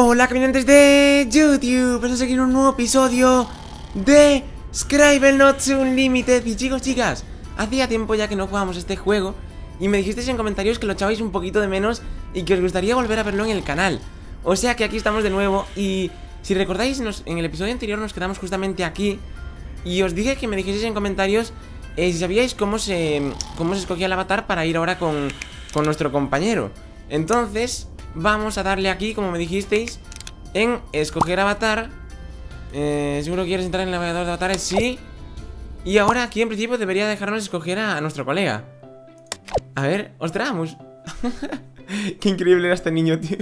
Hola caminantes de YouTube, vamos a seguir un nuevo episodio de Scribble Not Unlimited. Y chicos, chicas, hacía tiempo ya que no jugábamos este juego Y me dijisteis en comentarios que lo echabais un poquito de menos y que os gustaría volver a verlo en el canal. O sea que aquí estamos de nuevo y si recordáis, en el episodio anterior nos quedamos justamente aquí Y os dije que me dijisteis en comentarios eh, si sabíais cómo se, cómo se escogía el avatar para ir ahora con, con nuestro compañero. Entonces, Vamos a darle aquí, como me dijisteis En escoger avatar eh, ¿Seguro que quieres entrar en el navegador de avatares? Sí Y ahora aquí en principio debería dejarnos escoger a, nuestro colega A ver, ostras Qué increíble era este niño, tío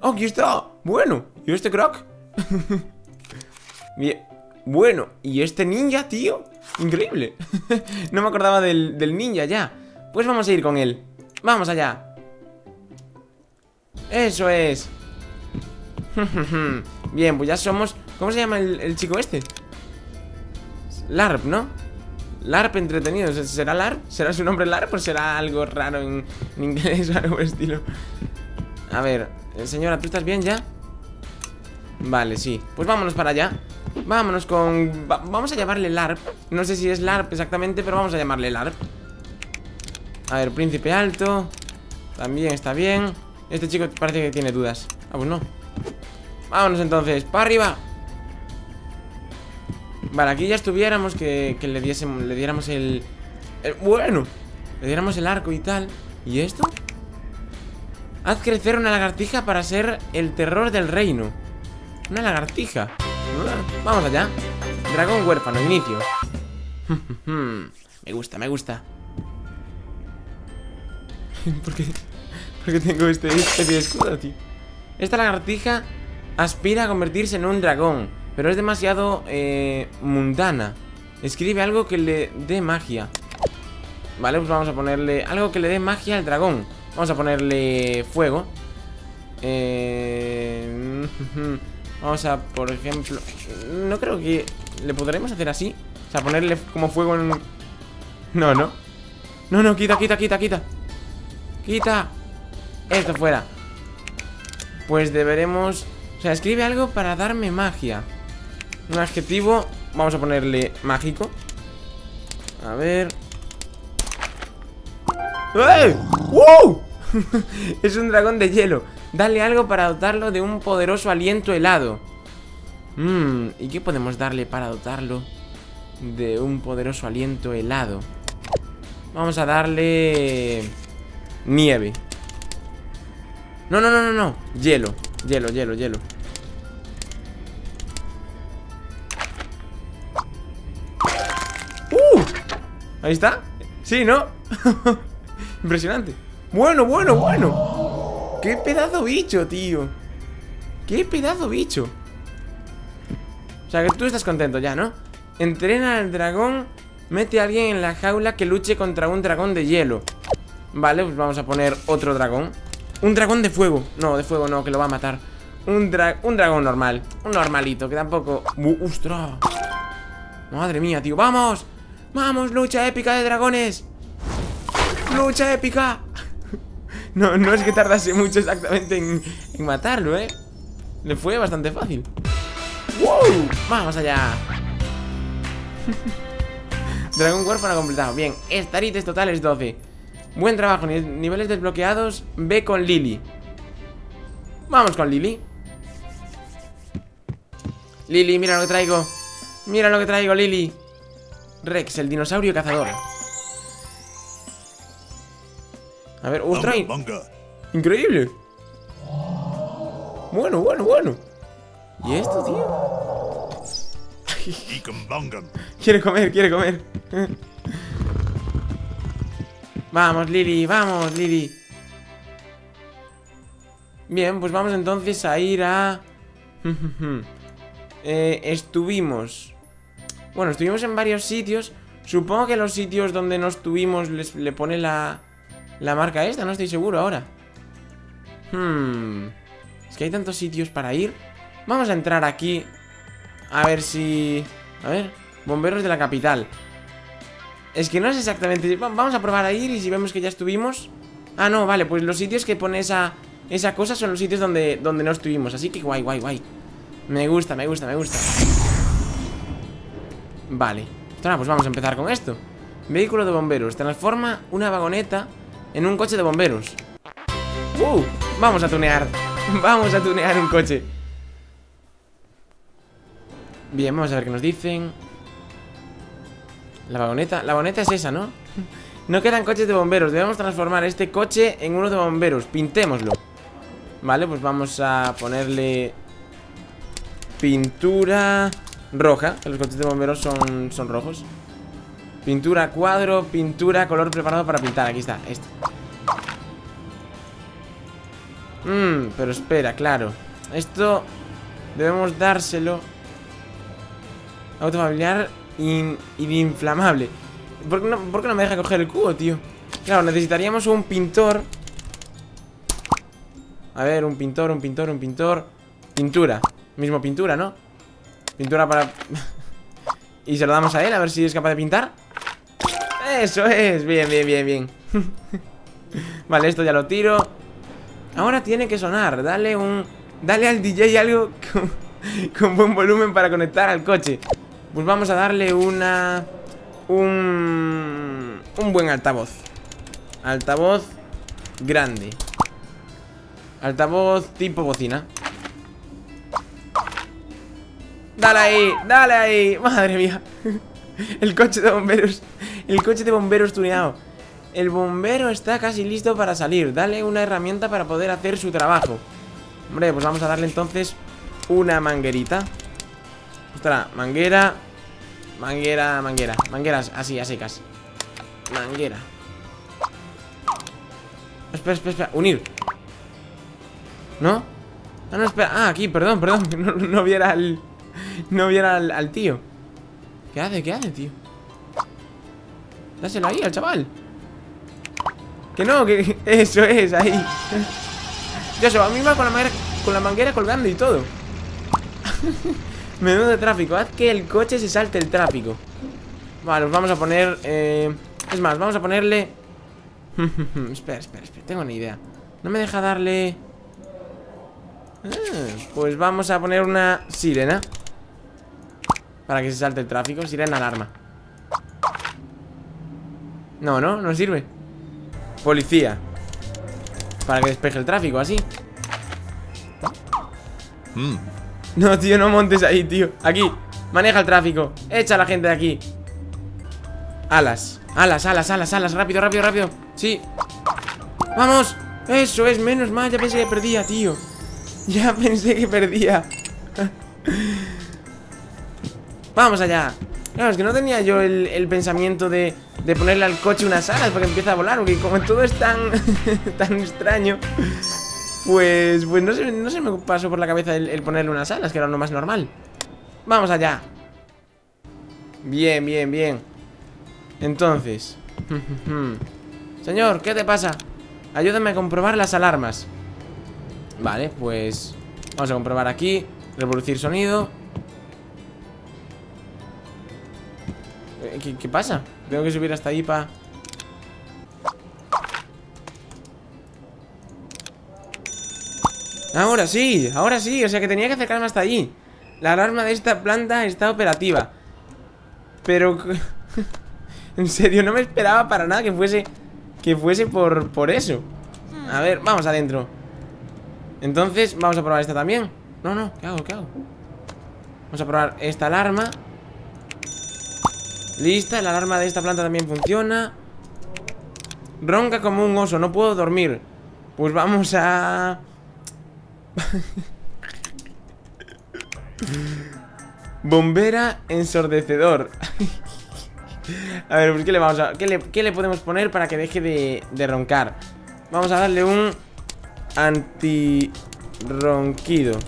¡Oh, aquí está! Bueno, ¿y este crack? Bien Bueno, ¿y este ninja, tío? Increíble No me acordaba del, del ninja ya Pues vamos a ir con él Vamos allá eso es Bien, pues ya somos... ¿Cómo se llama el, chico este? LARP, ¿no? LARP entretenido, ¿será LARP? ¿Será su nombre LARP o será algo raro en, inglés o algo estilo? A ver, eh, señora, ¿tú estás bien ya? Vale, sí, pues vámonos para allá Vámonos con... vamos a llamarle LARP No sé si es LARP exactamente, pero vamos a llamarle LARP A ver, príncipe alto También está bien este chico parece que tiene dudas. Ah, pues no. Vámonos entonces, para arriba. Vale, aquí ya estuviéramos Que, le, diésemos, le diéramos el, Bueno Le diéramos el arco y tal. ¿Y esto? Haz crecer una lagartija para ser el terror del reino. Una lagartija. Vamos allá. Dragón huérfano, inicio. Me gusta, me gusta. ¿Por qué? Porque tengo este especie de escudo, tío. Esta lagartija aspira a convertirse en un dragón Pero es demasiado eh, mundana. Escribe algo que le dé magia. Vale, pues vamos a ponerle algo que le dé magia al dragón. Vamos a ponerle fuego. Eh... Vamos a, por ejemplo No creo que le podremos hacer así. O sea, ponerle como fuego en... No, no. No, no, quita, quita, quita, quita. Quita esto fuera. Pues deberemos... O sea, escribe algo para darme magia. Un adjetivo Vamos a ponerle mágico. A ver. ¡Eh! ¡Wow! es un dragón de hielo. Dale algo para dotarlo de un poderoso aliento helado. Mmm, ¿y qué podemos darle para dotarlo de un poderoso aliento helado? Vamos a darle... Nieve no, no, no, no, no Hielo, hielo, hielo, hielo ¡Uh! Ahí está Sí, ¿no? Impresionante Bueno, bueno, bueno ¡Qué pedazo bicho, tío! ¡Qué pedazo bicho! O sea, que tú estás contento ya, ¿no? Entrena al dragón Mete a alguien en la jaula que luche contra un dragón de hielo Vale, pues vamos a poner otro dragón un dragón de fuego No, de fuego no, que lo va a matar Un, un dragón normal Un normalito, que tampoco... ¡Ostras! Madre mía, tío ¡Vamos! ¡Vamos! ¡Lucha épica de dragones! ¡Lucha épica! no, no es que tardase mucho exactamente en, matarlo, ¿eh? Le fue bastante fácil ¡Wow! ¡Vamos allá! Dragón huérfano completado Bien, estarites totales 12 Buen trabajo, niveles desbloqueados Ve con Lily. Vamos con Lily. Lily, mira lo que traigo. Mira lo que traigo, Lily. Rex, el dinosaurio cazador. A ver, ¡ostras! ¡Increíble! Bueno, bueno, bueno. ¿Y esto, tío? quiere comer, quiere comer Vamos, Lili, vamos, Lili. Bien, pues vamos entonces a ir a... eh, estuvimos... Bueno, estuvimos en varios sitios. Supongo que los sitios donde no estuvimos les, le pone la, la marca esta, no estoy seguro ahora. Hmm... Es que hay tantos sitios para ir. Vamos a entrar aquí A ver si... A ver... Bomberos de la capital es que no es exactamente... Vamos a probar a ir y si vemos que ya estuvimos... Ah, no, vale, pues los sitios que pone esa, cosa son los sitios donde, donde no estuvimos. Así que guay, guay, guay. Me gusta, me gusta, me gusta. Vale. Pues vamos a empezar con esto. Vehículo de bomberos. Transforma una vagoneta en un coche de bomberos. Uh, vamos a tunear. Vamos a tunear un coche. Bien, vamos a ver qué nos dicen La vagoneta La vagoneta es esa, ¿no? No quedan coches de bomberos. Debemos transformar este coche en uno de bomberos. Pintémoslo. Vale, pues vamos a ponerle Pintura roja Que los coches de bomberos son, son rojos. Pintura cuadro Pintura color preparado para pintar. Aquí está, este. Mmm, pero espera, claro. Esto debemos dárselo Auto familiar y inflamable. ¿Por qué, no, ¿Por qué no me deja coger el cubo, tío? Claro, necesitaríamos un pintor. A ver, un pintor, un pintor, un pintor. Pintura. Mismo pintura, ¿no? Pintura para... y se lo damos a él, a ver si es capaz de pintar Eso es, bien, bien, bien, bien. Vale, esto ya lo tiro. Ahora tiene que sonar. Dale un... Dale al DJ algo con, con buen volumen para conectar al coche Pues vamos a darle una... Un... Un buen altavoz. Altavoz grande. Altavoz tipo bocina. Dale ahí, dale ahí. Madre mía. El coche de bomberos El coche de bomberos tuneado. El bombero está casi listo para salir. Dale una herramienta para poder hacer su trabajo. Hombre, pues vamos a darle entonces Una manguerita Ostras, manguera Manguera, manguera Mangueras así, a secas Manguera Espera, espera, espera Unir ¿No? Ah, no, espera Ah, aquí, perdón, perdón No, no viera al... No viera al, tío ¿Qué hace? ¿Qué hace, tío? Dáselo ahí al chaval que no, que eso es, ahí Yo a mí va con la, manguera, con la manguera colgando y todo Menudo tráfico. Haz que el coche se salte el tráfico. Vale, vamos a poner eh, Es más, vamos a ponerle Espera, espera, espera Tengo una idea. No me deja darle. Ah, Pues vamos a poner una sirena. Para que se salte el tráfico Sirena alarma. No, no, no sirve. Policía. Para que despeje el tráfico, así. Mm. No, tío, no montes ahí, tío. Aquí, maneja el tráfico. Echa a la gente de aquí. Alas, alas, alas, alas, alas. Rápido, rápido, rápido. Sí. ¡Vamos! Eso es, menos mal Ya pensé que perdía, tío. Ya pensé que perdía. Vamos allá. Claro, es que no tenía yo el, pensamiento de, de, ponerle al coche unas alas porque empieza a volar, porque como todo es tan, tan extraño, pues, pues no, se, no se me pasó por la cabeza el, ponerle unas alas, que era lo más normal. Vamos allá. Bien, bien, bien. Entonces. Señor, ¿qué te pasa? Ayúdame a comprobar las alarmas. Vale, pues... Vamos a comprobar aquí. Reproducir sonido. ¿Qué, pasa? Tengo que subir hasta ahí para... Ahora sí, ahora sí, o sea que tenía que acercarme hasta allí. La alarma de esta planta está operativa. Pero... en serio, no me esperaba para nada que fuese... Que fuese por, por eso. A ver, vamos adentro. Entonces, vamos a probar esta también. No, no, ¿qué hago? ¿Qué hago? Vamos a probar esta alarma. Lista, la alarma de esta planta también funciona. Ronca como un oso, no puedo dormir. Pues vamos a... Bombera ensordecedor. A ver, pues ¿qué le vamos a... ¿Qué le, podemos poner para que deje de, roncar? Vamos a darle un... Anti-ronquido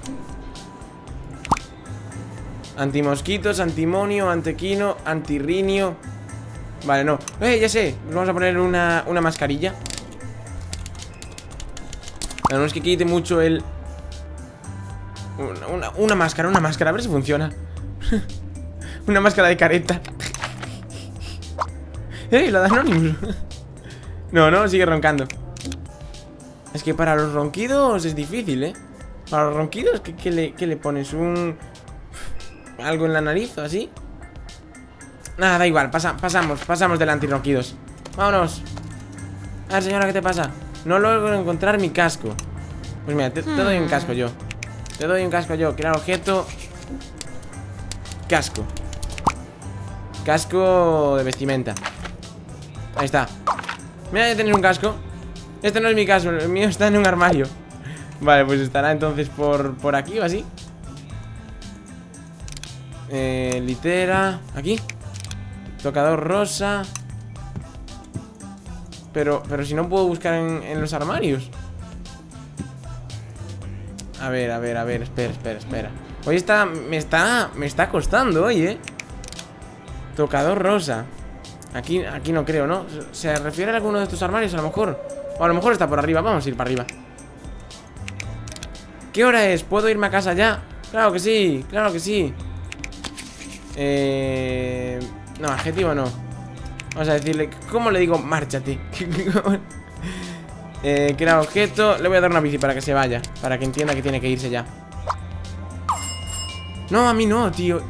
Antimosquitos, antimonio, antequino, antirrinio. Vale, no. Eh, ya sé. Vamos a poner una, una mascarilla. No es que quite mucho el... Una, una, máscara, una máscara A ver si funciona Una máscara de careta ¡Eh, la de Anonymous! no, no, sigue roncando Es que para los ronquidos es difícil, ¿eh? Para los ronquidos, ¿qué, le, qué le pones? ¿Un... algo en la nariz o así? Nada, da igual, pasamos, pasamos del antirronquidos Vámonos A ver, señora, ¿qué te pasa? No logro encontrar mi casco Pues mira, te, doy un casco yo Te doy un casco yo, crear objeto. Casco. Casco de vestimenta. Ahí está. Mira, ya tener un casco. Este no es mi casco, el mío está en un armario. Vale, pues estará entonces por, por aquí o así. Eh, litera Aquí. Tocador rosa. Pero, pero si no puedo buscar en, los armarios A ver, a ver, a ver Espera, espera, espera Hoy está, me está, me está costando hoy, eh Tocador rosa Aquí, aquí no creo, ¿no? ¿Se refiere a alguno de estos armarios? A lo mejor O a lo mejor está por arriba, vamos a ir para arriba ¿Qué hora es? ¿Puedo irme a casa ya? Claro que sí, claro que sí Eh... No, adjetivo no Vamos a decirle, ¿cómo le digo? Márchate eh, Crea objeto Le voy a dar una bici para que se vaya Para que entienda que tiene que irse ya. No, a mí no, tío.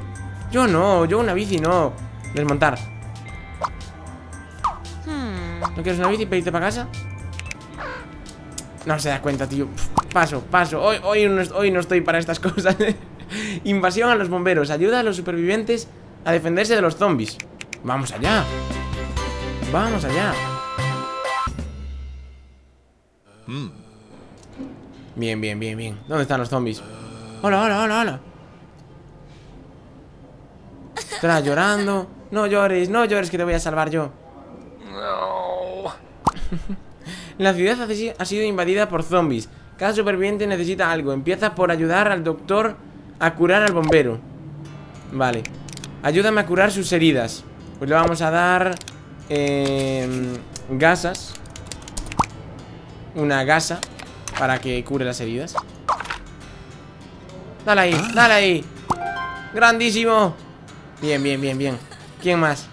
Yo no, yo una bici no. Desmontar. ¿No quieres una bici para irte para casa? No se da cuenta, tío. Paso, paso. Hoy, hoy, no, hoy no estoy para estas cosas. Invasión a los bomberos. Ayuda a los supervivientes a defenderse de los zombies. Vamos allá. Vamos allá mm. Bien, bien, bien, bien. ¿Dónde están los zombies? Hola, hola, hola, hola. Estás llorando. No llores, no llores que te voy a salvar yo. No. La ciudad ha sido invadida por zombies. Cada superviviente necesita algo. Empieza por ayudar al doctor a curar al bombero. Vale. Ayúdame a curar sus heridas. Pues le vamos a dar eh, Gasas Una gasa Para que cure las heridas. Dale ahí, ah. dale ahí. Grandísimo. Bien, bien, bien, bien. ¿Quién más?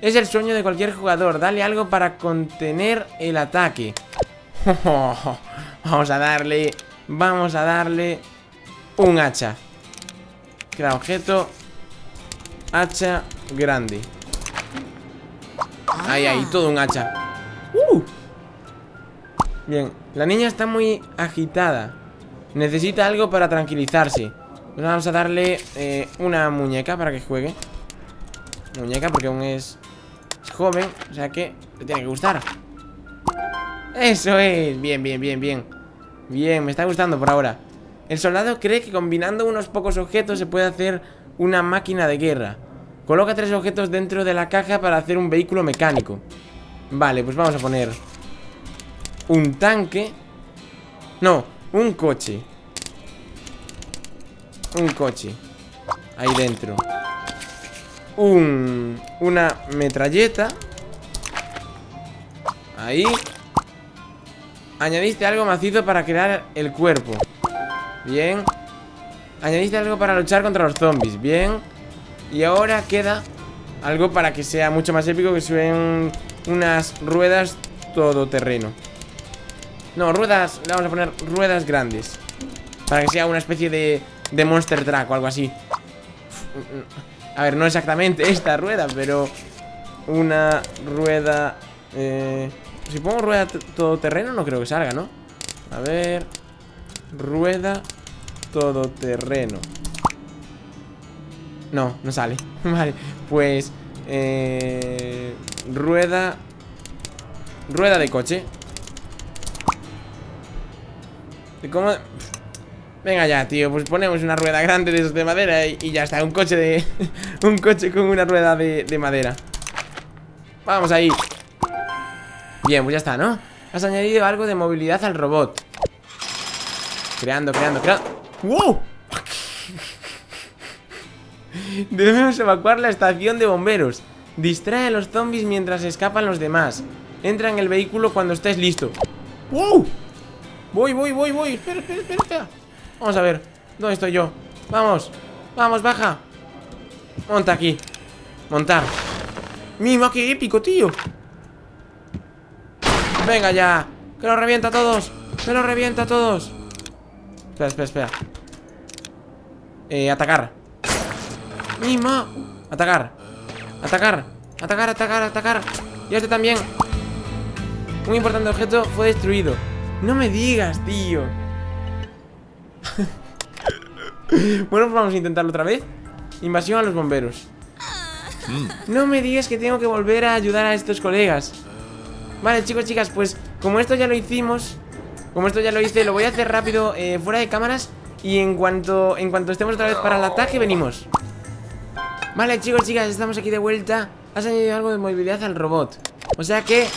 Es el sueño de cualquier jugador. Dale algo para contener el ataque. Vamos a darle Vamos a darle Un hacha. Crea objeto. Hacha grande. Ahí, ahí, todo un hacha. Bien, la niña está muy agitada. Necesita algo para tranquilizarse. Vamos a darle eh, una muñeca para que juegue. Muñeca porque aún es joven O sea que le tiene que gustar. Eso es, bien, bien, bien, bien. Bien, me está gustando por ahora. El soldado cree que combinando unos pocos objetos se puede hacer una máquina de guerra. Coloca tres objetos dentro de la caja para hacer un vehículo mecánico. Vale, pues vamos a poner Un tanque. No, un coche. Un coche. Ahí dentro. Un... Una metralleta. Ahí. Añadiste algo macizo para crear el cuerpo. Bien. Añadiste algo para luchar contra los zombies. Bien. Y ahora queda algo para que sea mucho más épico Que suben unas ruedas todoterreno No, ruedas, le vamos a poner ruedas grandes. Para que sea una especie de, de monster truck o algo así. A ver, no exactamente esta rueda, pero Una rueda eh, Si pongo rueda todoterreno no creo que salga, ¿no? A ver Rueda todoterreno. No, no sale. Vale, pues eh, Rueda Rueda de coche ¿Cómo? Venga ya, tío, pues ponemos una rueda grande de esos de madera y, ya está, un coche de... un coche con una rueda de, de madera Vamos ahí Bien, pues ya está, ¿no? Has añadido algo de movilidad al robot Creando, creando, creando ¡Wow! Debemos evacuar la estación de bomberos Distrae a los zombies mientras escapan los demás Entra en el vehículo cuando estés listo ¡Wow! Voy, voy, voy, voy. Espera, espera, espera, Vamos a ver ¿Dónde estoy yo? Vamos Vamos, baja. Monta aquí. Montar. Mima, qué épico, tío. Venga ya. Que lo revienta a todos. Que lo revienta a todos. Espera, espera, espera. Eh, atacar. Mima. Atacar. Atacar. Atacar, atacar, atacar. Y este también. Un importante objeto fue destruido No me digas, tío. Bueno, pues vamos a intentarlo otra vez. Invasión a los bomberos. No me digas que tengo que volver a ayudar a estos colegas. Vale, chicos, chicas, pues como esto ya lo hicimos Como esto ya lo hice, lo voy a hacer rápido eh, fuera de cámaras Y en cuanto, en cuanto estemos otra vez para el ataque, venimos. Vale, chicos, chicas, estamos aquí de vuelta. Has añadido algo de movilidad al robot. O sea que,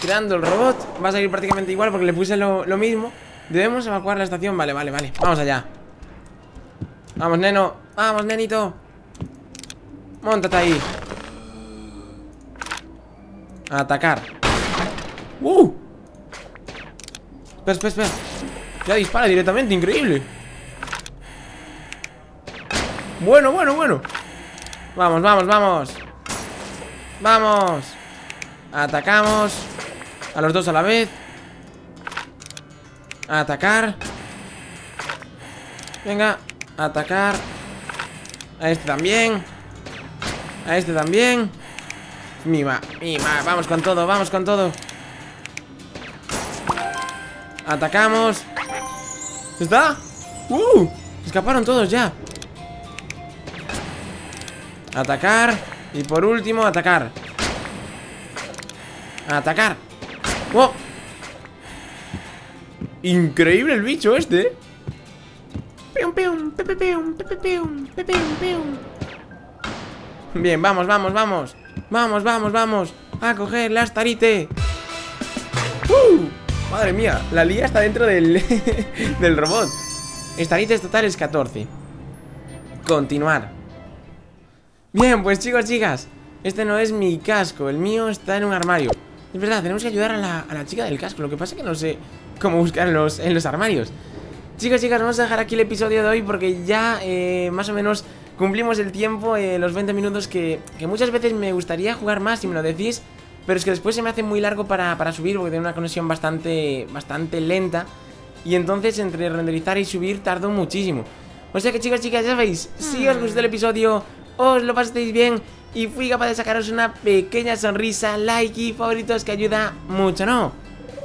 creando el robot. Va a salir prácticamente igual porque le puse lo, mismo. Debemos evacuar la estación, vale, vale, vale. Vamos allá. Vamos, neno, vamos, nenito. Móntate ahí. Atacar. ¡Uh! Espera, espera, espera. Ya dispara directamente, increíble. Bueno, bueno, bueno. Vamos, vamos, vamos. Vamos. Atacamos A los dos a la vez. Atacar. Venga, atacar. A este también. A este también. Mima, mima, vamos con todo, vamos con todo. Atacamos. ¿Está? ¡Uh! Escaparon todos ya. Atacar. Y por último, atacar. Atacar ¡Oh! Increíble el bicho este Bien, vamos, vamos, vamos. Vamos, vamos, vamos. A coger la astarite. ¡Uh! Madre mía, la lía está dentro del, del robot. Estarites totales 14 Continuar. Bien, pues chicos, chicas Este no es mi casco, el mío está en un armario Es verdad, tenemos que ayudar a la, a la chica del casco Lo que pasa es que no sé cómo buscar en los, en los armarios Chicos, chicas, vamos a dejar aquí el episodio de hoy Porque ya eh, más o menos cumplimos el tiempo eh, Los 20 minutos que, que muchas veces me gustaría jugar más Si me lo decís pero es que después se me hace muy largo para, para subir porque tiene una conexión bastante, bastante lenta. Y entonces entre renderizar y subir tardo muchísimo. O sea que chicos, chicas, ya veis, si os gustó el episodio, os lo pasasteis bien y fui capaz de sacaros una pequeña sonrisa, like y favoritos que ayuda mucho, ¿no?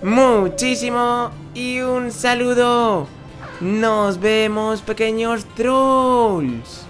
Muchísimo y un saludo. Nos vemos, pequeños trolls.